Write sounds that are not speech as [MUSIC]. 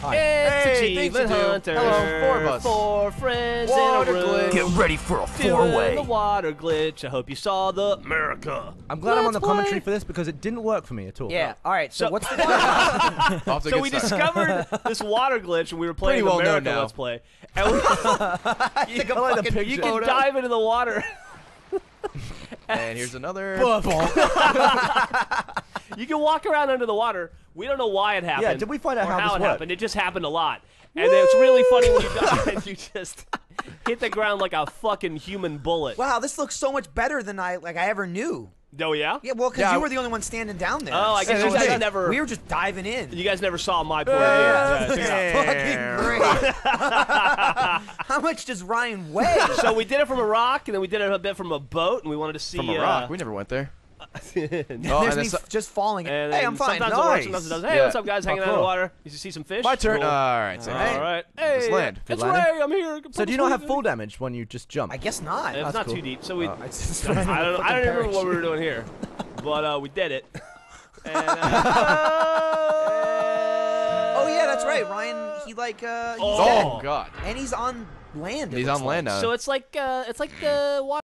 Hi. It's Hey, thanks, Achievement. Hunter. Hello, four of us. Four friends Water in a room. glitch. Get ready for a Doing four-way. the water glitch. I hope you saw the America. I'm glad I'm on the commentary play. for this because it didn't work for me at all. Yeah. All right. So, So- what's [LAUGHS] the Off to So we start. discovered [LAUGHS] this water glitch, and we were playing Pretty well known America now. Let's Play. And we, [LAUGHS] Take a I like the fucking picture. you photo. can dive into the water. And here's another. You can walk around under the water. We don't know why it happened. Yeah, did we find out or how how it worked? happened? It just happened a lot, and it's really funny when you die and you just [LAUGHS] hit the ground like a fucking human bullet. Wow, this looks so much better than I like I ever knew. Oh yeah. Yeah, well, because Yeah, you were the only one standing down there. Oh, I guess So you guys like- never- We were just diving in. You guys never saw my point of view. Yeah, yeah. Fucking great. [LAUGHS] How much does Ryan weigh? So we did it from a rock, and then we did it a bit from a boat, and we wanted to see From a uh, rock. We never went there. [LAUGHS] Oh, There's and me so- just falling. And hey, I'm fine. Sometimes it works, Nice. sometimes it doesn't. Hey, Yeah. what's up, guys? Hanging Oh, out in the water. You see some fish? My turn. Cool. All right. So All right. Hey, Just land. Good it's landing. Ray. I'm here. So do you not have full [LAUGHS] damage when you just jump? I guess not. It's That's not cool. too deep, so we. Oh. I [LAUGHS] just I don't. I don't fucking remember what we were doing here, but uh, we did it. And, uh, Oh yeah, that's right. Ryan, he like uh, he's Oh. dead. Oh God. and he's on land. He's looks on land now. so it's like uh, it's like uh, water.